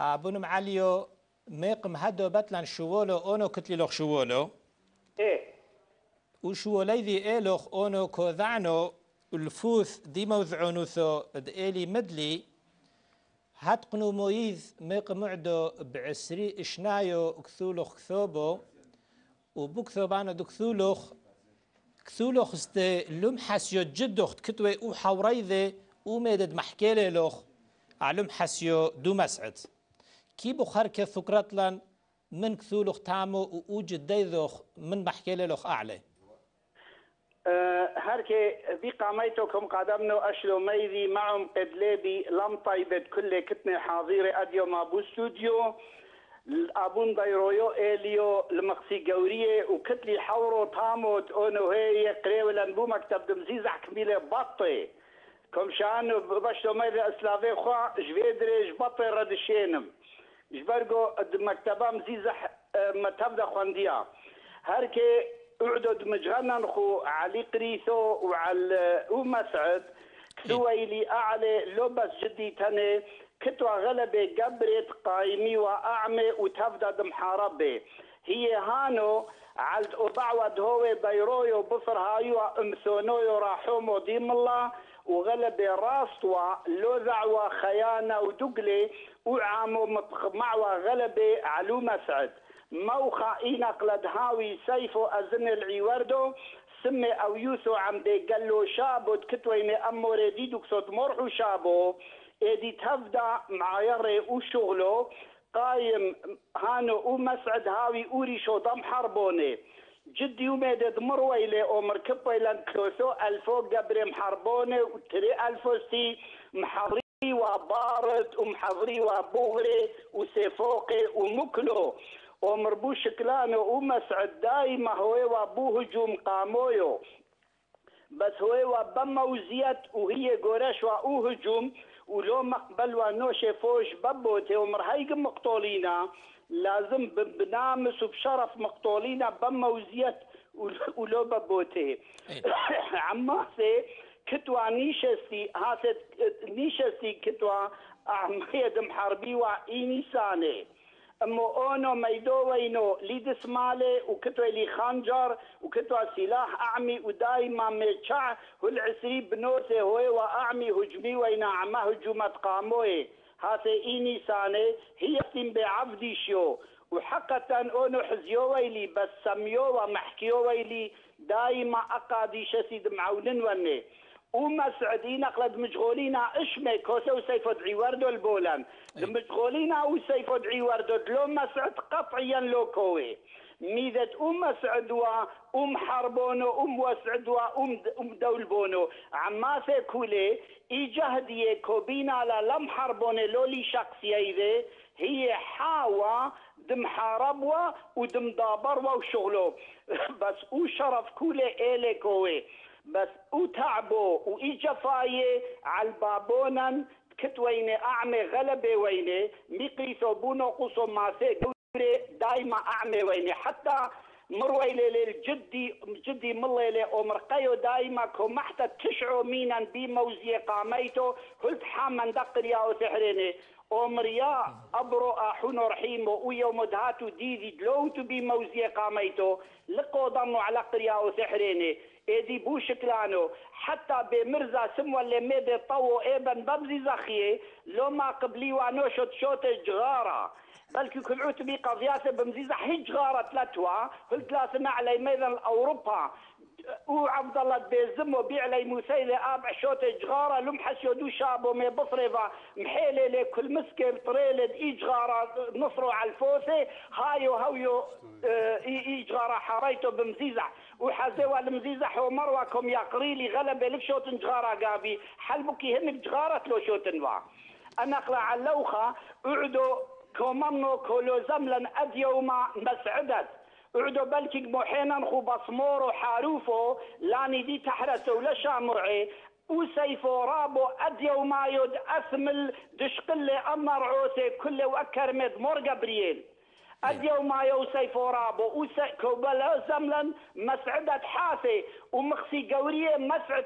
ابون معليو ميقم هدو بتلان شوولو اونو كتلي لوخ شوولو إيه وشوولي ذي ايلوخ اونو كوذعنو الفوث دي موذعونوثو ديلي مدلي هتقنو مويز ميقم عدو بعسري اشنايو كثولوخ كثوبو وبكثوبانو دو كثولوخ كثولوخ است لوم حسيو جدوخت كتوي أو حوريذي وميدد محكيلي لوخ علم حسيو دو مسعد كي بخار كثكرتلن من كثولوخ تامو ووجد ديذوخ من محكيلي لوخ أعلى؟ أه هركي في قاميتكم قدمنا أشلو ميذي معهم قدليبي لم طيبت كل كتنة حاضرة أديو ما بو استوديو ابون دايرويو إليو المقسي قوريه وكتلي حورو تاموت أونو هي قريولا بو مكتب دمزيزح كميله بطي. كم شان بشتو ميدا أسلافي خوا جفيدري جبطي ردشينم جبرقو مكتبا مزيزح متبدا خوانديا هركي اعدد مجهنا خو علي قريثو وعلى ومسعد كسويلي اعلى لبس جدي تني كتوى غلبة قبرت قايمي وأعمى وتفدد محاربة هي هانو عالد أضعود هو ديرويو بصر هايو أمثونويو راحومو ديم الله. وغلبة راستوا لوذع خيانة ودقلي وعامو معوا غلبة علو مسعد. موخا إينق هاوي سيفو أزن العيوردو سمي أو يوثو عم دي قالو شابو كتوي أمو رديدو كسوت مرحو شابو. إيدي تبدا معايري وشغله قايم هانو ومسعد هاوي اوري شو ضم حربوني. جدي وميدد مرويلي أو مركبة لأن كلوثو ألفو قبري محربوني وتري الفوستي محضري وبارد ومحضري وبوغري وسيفوقي ومكلو ومربو شكلانو ومسعد دايما هو وابو هجوم قامويو. بس هو وبموزيت وهي قرش وهو هجوم ولو مقبل ونوش فوش ببوتي ومرهيق مقتولينا. لازم بنامس وبشرف مقتولينا بموزيت ولو ببوتي عماسي كتوا نيشستي هاسد نيشستي كتوا عميد محربي وإيني امو اونو ميدو وينو ليدس مالي وكتوى لي خنجر وكتوى سلاح اعمي ودايما ميتشع والعسري بنوثي هوي واعمي هجمي وينا عما هجومة قاموي هاتي ايني ساني هي تم بعفدي شو. وحقا اونو حزيو ويلي بس سميو ومحكيو ويلي دايما اقادي شسيد معولن وني. ومسعدين اقلد مشغولين اشمي كوسا وسيف ادعي وردو البولان مشغولين وسيف ادعي وردو لو مسعد قطعيا لو كوي ميدت أم مسعد وام حربون وام وسعد وام أم دولبونو. عما كولي ايجهدي كوبينا لم حربون لولي شخصيه هي حاوة دم حاربوا ودم دابروا وشغلو. بس أو شرف كولي إلي كوي. بس وتعبوا وإجفاية على البابونا كتوين أعمى غلبة ويني ميقيسو بونو قصو ماسي دايما أعمى ويني حتى مرويلة للجدي جدي مليلة ومرقيو دايما كو محتى تشعو مينا بموزية قاميتو قلت حاما دقر يا سحريني ومريا أبرو أحون رحيمو ويوم دهاتو ديدي دلوتو بموزية قاميتو لقو ضمو على قريا وسحريني ايدي بو شكلانو حتى بمرزا سمو اللي ميدي طو ايبن بمزي زخيه لو ما قبلي وانو شوت شوت جغارة بلكي كل بي قضيات بمزيزة حي جغارة ثلاثوا قلت لا سمع علي ميدان اوروبا وعبد الله بيزم وبيع لي مسيلة ابع شوت جغارة لمحس يدو شابو مي بصرفة محيلة لكل مسكة بطريلة اي جغارة نصرو على الفوسة هايو هايو اي جغارة حريتو بمزيزة. وحزوا المزيزح ومروكم يا قريلي غلبة لك شوتن جغارة قابي. حلبكي هنك جغارة لو شوتن وا أنا أقلع على اللوخة أعدو كومنو كولو زملا أديوما مسعدت. اعدو بلكي موحينا خو بصمور وحاروفو لاني دي تحرس ولا شامعي وسيفو رابو أديو ما يد أثمل دشقلي أمر عوسي كل وأكر مد مور جبريل أديو ما يوسي فورابو وسا كوبلا زملا مسعدة حاسي ومخسي قورية مسعد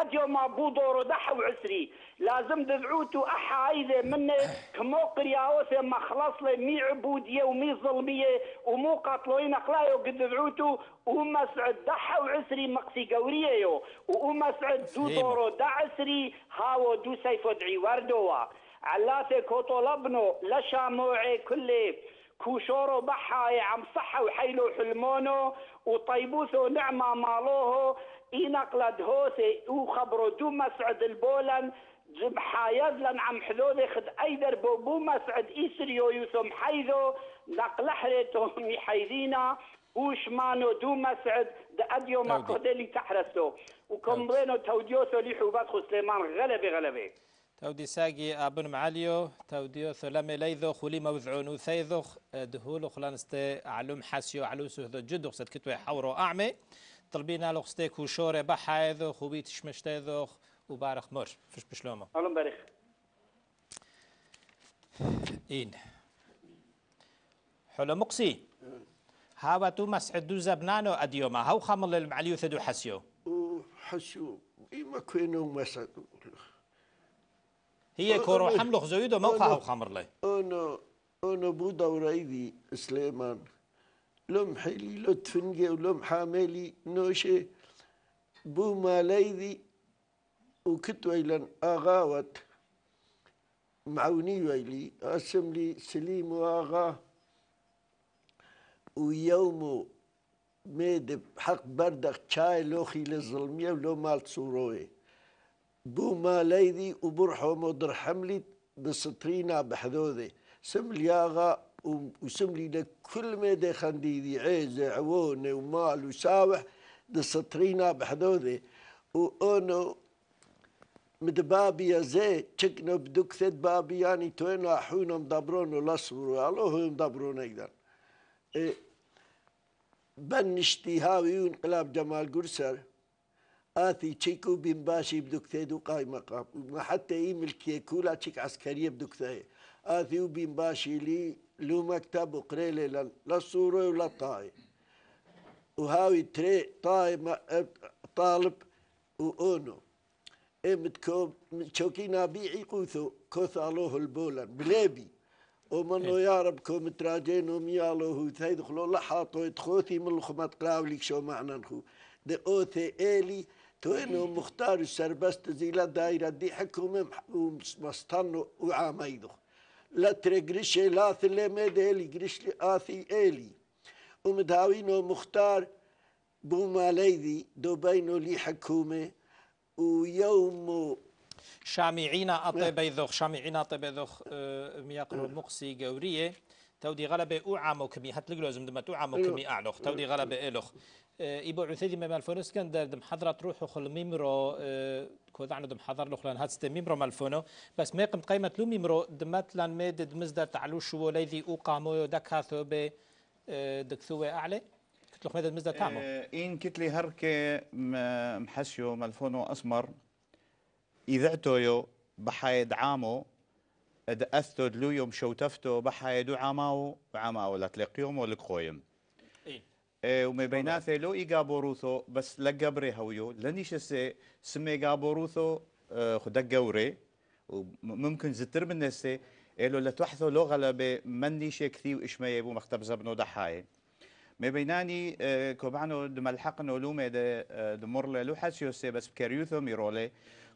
أديو ما بودورو دحو عسري. لازم دفعوتو أحا أيضا من كمو قرياوسي ما خلص لي مي عبودية ومي ظلمية ومو قتلوين أقلايو قد دفعوتو ومسعد دحو عسري مقسي قورية يو. ومسعد دو دورو دا عسري هاو دو سيفو دعي وردوا. علاثي كوتو لبنو لشاموعي كله كوشورو بحاي عم صحة وحيلو حلمونو وطيبوثو نعمة مالوه إنقلد هوثي وخبرو دو مسعد البولن. جمحايزلن عم حذوذي خد أيدر بو مسعد إسريو يوثم حيذو. نقل حريتو ميحيذينا وشمانو دو مسعد دا أديو ما قدلي تحرسو وكمبرينو توديوثو لي حوبات خو سليمان غلبي غلبي. تودي ساقي أبن معاليو توديو ثلامي ليذو خولي موذعونو ثيذوخ دهولو خلانستي علوم حاسيو علو سهدو جدو خسد كتوي حورو أعمي. طلبينا لو خستي كوشوري بحايذو خوبي تشمشتيذوخ وبارخ مر فش بشلومه أهلا بارخ. إين؟ حلو مقسي هاوا تو مسعد دو زبنانو أديوما. هاو خامل المعليو ثدو حسيو وحسوا إما كانوا مسعد. هي كورو أنا- حملو خزويدو موقع أنا- هاو خامر لي. أنا أنا بو دوريدي سليمان. لم حيلي لطفنجي ولم حاملي نوشي. بو ماليدي وكت ويلن أغاوت معوني ويلي أسم لي سليم وآغا. ويومو ميد حق بردك شاي لوخي للظلمية ولو مال تصوروي بو ماليدي وبرحو مدر حملي بسطرينا بحذوذي. سم لياغا وسم لي لكل ميدي خنديدي عيزة عوونة ومال وساوح بسطرينا بحذوذي. وأنو مدبابي زي تشكنا بدك ثد بابي يعني توين احونا مدبرون ولاصبروا الله مدبرون أيضا. إيه بنشتي هاوي وانقلاب جمال قرسر. آثي تشيكو بن باشي بدك ثيدو قاي مقام. ما حتى ايمل كيكولا تشيك عسكرية بدك ثي آثي وبن باشي لي لو مكتب وقريلي لا لا صورة ولا طاي وهاوي تري طاي ما- طالب وأونو امتكم شوكينا بيعي قوثو كوث الله البولن بليبي ومنو يا رب كوم تراجين وميالو هو ثيد خلو لحاطو يتخوثي من الخمات قلاوليك شو معنى نخو دي اوثي ايلي توينو مختار السربست زيلا دايرة دي حكومة ومستنو وعاميدو. لا ترقرشي لا ثلي ميدي ايلي قرش لي آثي ايلي ومداوينو مختار بو ماليدي دو بينو لي حكومة. ويوم شامعينا أطيبيذوخ شامعينا أطيبيذوخ آه، مياقرو مقسي قورية. تودي غلبة أوعامو كمي هات لقلوزم دم أوعامو كمي أعنوخ تودي غلبة إلوخ. آه، إيبو عثيدي مال فونس كان در دم حضرة روحو خل ميمرو آه، كود عنو دم حضر لوخ لأن هاتست ميمرو مالفونو بس ما قمت قيمة لو ميمرو دمت لأن ميد دمزدر تعلو شو ليذي أوقامو دك هاثو ب آه، دكثوة أعلى كتلوخ ميد دمزدر تامو آه، إن كتلي هركة م- محسيو ملفونو أسمر إذعتويو بحايد عامو اد أثتو دلويو مشوتفتو بحايدو عاماو وعاماو لتلقيوم ولقويم. إيه. إيه وما بيناته لو إيجابوروثو بس لقبري هويو لنيش سي سمي إيجابوروثو آه، خدك قوري وممكن زتر من الناس إلو لتوحثو لو غلبة شي كثير إشما يبو مختب زبنو ضحاي ما بيناني آه، كوبانو دم الحقنو لومي دا دمر لو حاسيو سي بس بكاريوثو ميرولي.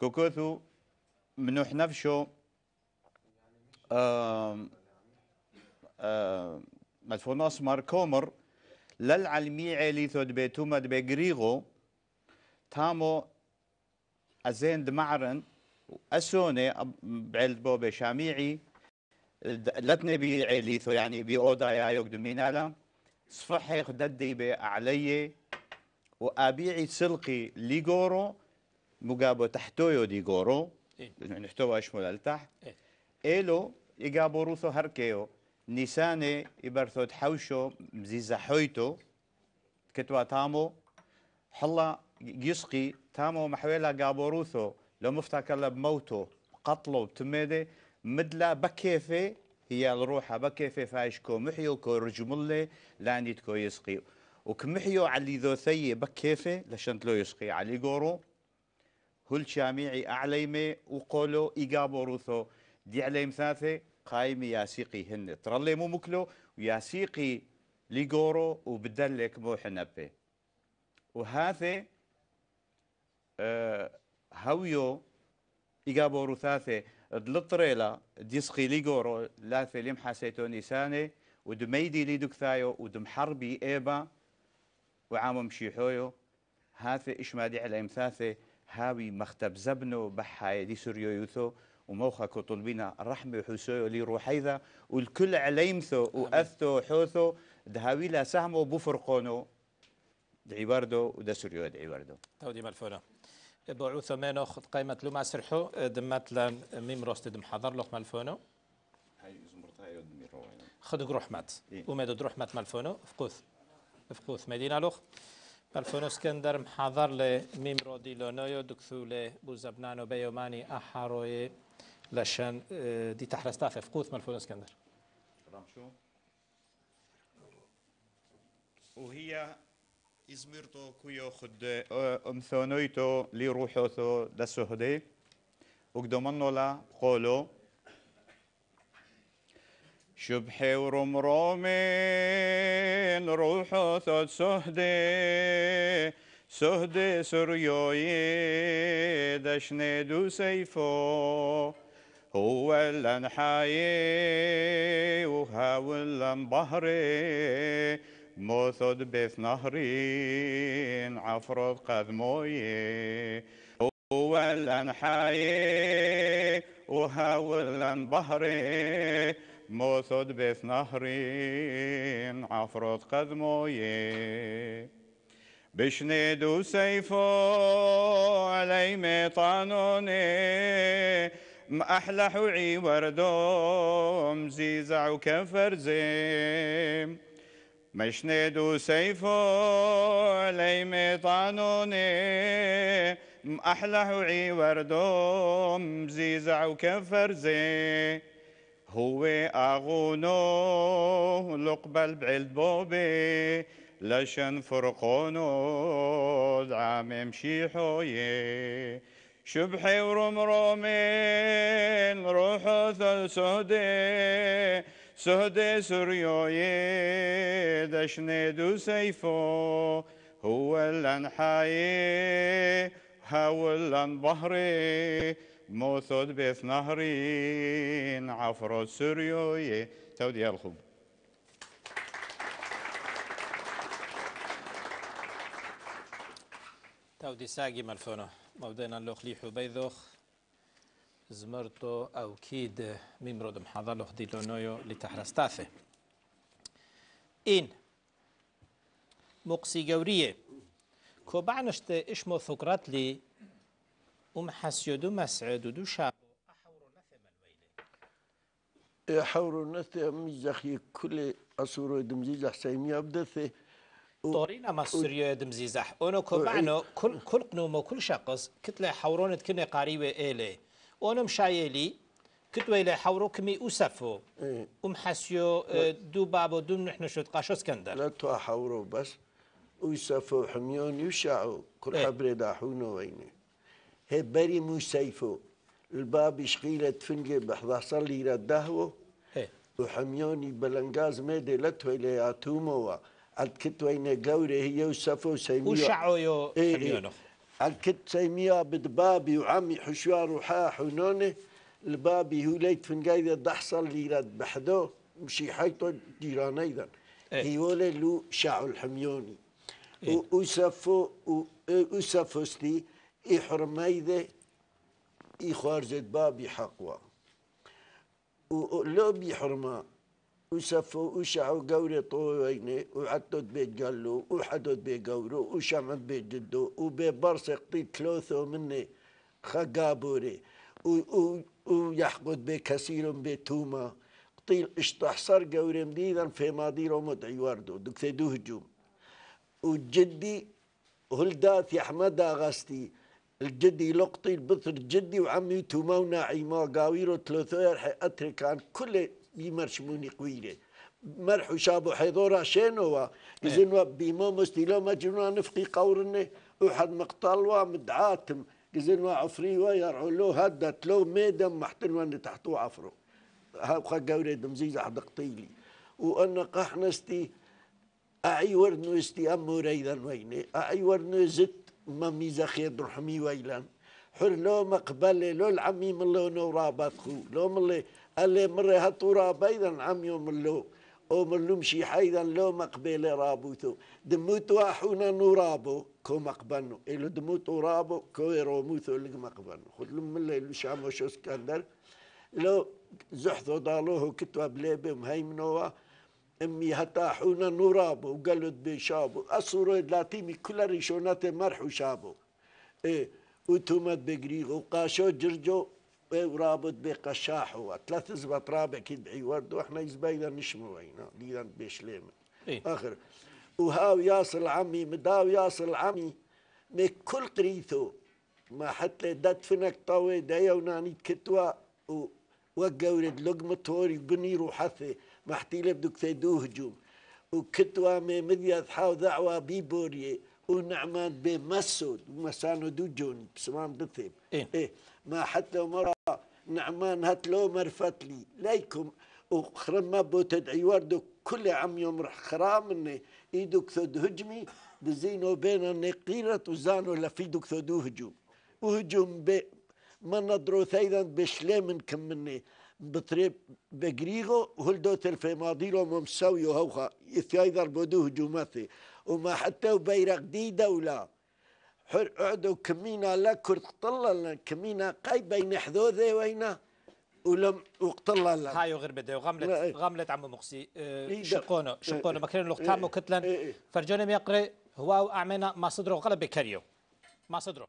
كوكوثو منوح نفشو آم، آم، مدفون اسمر كومر للعلمي علي ثود بيتوما دبي غريغو تامو ازين دمعرن اسوني أب- بعلد بوبي شاميعي لتني بي عليثو يعني بي اودا يا يوك دمينالا صفحي خددي بي اعلي وابيعي سلقي ليغورو مقابو تحتويو ديغورو إيه. نحتوى اشمل لتحت إيه. إيلو إيجابو روثو هركيو نيساني إبرثو تحوشو مزيزا حويتو كتوا تامو حلا يسقي تامو محويلا قابوروثو لو مفتكر بموتو قتلو بتميدي مدلا بكيفي هي الروحة بكيف فايش كو محيو كو رجمله لانديت كو يسقي وكمحيو علي ذو ثي بكيف لشنت لو يسقي علي قورو. هل شاميعي أعليمي وقولو إيقابو روثو دي عليم ثاثي قايمي ياسيقي هن ترلي مو مكلو وياسيقي ليقورو وبدلك موح نبي وهذا أه هويو إيقابو روثاثي دلطريلا ديسقي ليقورو لاثي لم حسيتو نيساني ودميدي لي دكثايو ودم حربي إيبا وعام مشيحويو هاثي إش ما دي على إمثاثي هاوي مختب زبنو بحاي دي سوريو يوثو. وموخا كطلبينا الرحمة حسويو لي روحيذا والكل عليمثو وأثو حوثو دهاوي لا سهمو بفرقونو دعي باردو ودا سوريو دعي باردو تودي ملفونة بعوث منوخ قيمة لما سرحو دمت لن ميم روست دم حضر لوخ ملفونو هاي زمرتها يود خد روح. مات. إيه. ومدد روح مات ملفونو فقوث. فقوث. مدينة لوخ. ملفونو اسكندر محضر لميم رودي لونويو دكثو لبوزبنانو بيوماني أحاروي. لشان آه، دي تحرستاثة فقوث ملفونو اسكندر. رامشو وهي إزميرتو كويو خد أمثونويتو لي روحوثو دسوهدي وقدمنو لا قولو. شبحي ورمرومين روحوثو سهدي. سهدي سريوي دشنيدو سيفو. هو اللن حاي وهاولن بحري موثد بث نهرين عفرض قدموي هو اللن حاي وهاولن بحري موثد بث نهرين عفرض قدموي بشنيدو سيفو علي ميطانوني أحلى حوعي وردوم زيزع وكفر زيم مشنيدو سيفو علي ميطانوني. أحلى حوعي وردوم زيزع وكفر زيم هو أغونو لقبل بعلد بوبي. لشن فرقونو دعام مشيحوي. شبحي ورمرومين روحو ثل سهدي سهدي سريوي دشنيدو سيفو هو الأنحاي هاولن بحري موثود بيث نهرين عفرو سريوي. تودي الخب تودي ساقي ملفونو. مودينا لوخ ليحو بيذوخ زمرتو أو كيد ميمرو دم حضر لوخ دي لونويو لتحرستاثي إن مقسي جورية. كو بعنشت إشمو ثقرات لي أم حسيدو مسعد دو شاب حور نثي ميزخي كل أسورو دمزيزح سيمي أبدثي طورينا السوريا دمزيزح أنا كو بعنو كل كل قنوم وكل شخص كتلة حورون كنا قريبة إلي. أنا مشايلي كتوي له حورو كمي أسفو. إيه. أم حسيو آه، دو بابو دو نحن شو تقاشو اسكندر. لا تو حورو بس. ويسفو حميون يشعو. كل إيه. حبر داحونو ويني. هي بري مو سيفو. الباب شقيلة فنجي بحضاصر ليرة دهوه إيه. وحميوني بلنغاز ميدي لتوي لياتوموا عد كتوينة قوري هي وسفو سيميو وشعو يو عد كت سيميا بدبابي وعمي حشوار وحاح ونوني البابي هو ليت فنجايدة دحصل ليرد بحدو مشي حيطو ديران أيضا. هي ولا لو شعو الحميوني. وسفو وسفوستي إحرميذة إخارجة بابي حقوة ولو بيحرما وسفو وشعو قوري طويني وعدد بيت قالو وحدد بيت قورو وشمعت بيت جدو وببرسق طي ثلاثة مني خقابوري. ويحقد بكثير بتوما قطيل اشتحصر قوري مديدا في ماضيرو مدعي واردو دكتدو هجوم وجدي هلدات يا احمد آغاستي. الجدي لقطي البثر جدي وعمي توما وناعيما قاويرو ثلاثة يرحي اتركان كل بيمرشموني قويله مرحو شابو حيدورا شينوا قزنوا بيمو مستيلو مجنوا نفقي قورني وحد مقتلوا مدعاتم قزنوا عفريوا يرعو له هدت له ميدم محتنوا تحتو عفرو هاو قوري دمزيز حد قطيلي وأنا قحنستي اعي ورنو استي امو ريدا ويني اعي ورنو زت مامي زخير رحمي ويلان حر لو مقبلة لو العمي من لو نورابات خو لو من قال لي مرة هالطورة بيضا عمي من لو أو من لو مشي حيدا لو مقبلة رابوتو. دموتو أحونا نورابو كو مقبنو. إلو دموتو رابو كو يروموتو اللي مقبنو. خد لهم من اللي شامو شو اسكندر لو زحثو دالوه كتوا بليبي مهيمنوا. أمي هتاحونا نورابو وقالوا بشابو أصورو لاتيمي كل ريشونات مرحو شابو. إيه وتومت بقريغو قاشو جرجو. ورابط بقشاحو ثلاث زبط رابع كدعي ورد وإحنا يزبايدا نشمو وينا لينا بشليمة إيه؟ آخر. وهاو ياصل العمي مداو ياصل العمي من كل قريثو ما حتى دات فنك طوي دايا وناني كتوا وقورد لقمة توري بني روحثي ما احتيلي بدك تيدو هجوم وكتوا مي مذيا ثحاو ذعوا ونعمان بمسود ومسانو دو جون بسمان بثيب إيه. إيه. ما حتى مرة نعمان هات لو مرفت لي. ليكم وخرم ما بو تدعي وردو كل عم يوم رح خرام إني إيدك ثد هجمي دزينو بين النقيرة وزانو لفيدك ثدو هجوم وهجوم. ب ما ندرو ثيدا بشليمن كم مني بطريب بقريغو هلدو تلفي ماضيلو ممساوي وهوخا يثايدر بودو هجوماتي. وما حتى بيرق دي دولة حر اعدو كمينا لا كرت قطلا كمينا قاي بين حذوذي وينا ولم وقتلا لا هايو غير بدي لا، إيه. غملة عم مقصي. آه، إيه، ده. شقونو شقونو إيه، مكان لوق إيه، تامو كتلن. إيه، إيه. فرجوني ميقري هو اعمنا ما صدره غلب بكريو ما صدره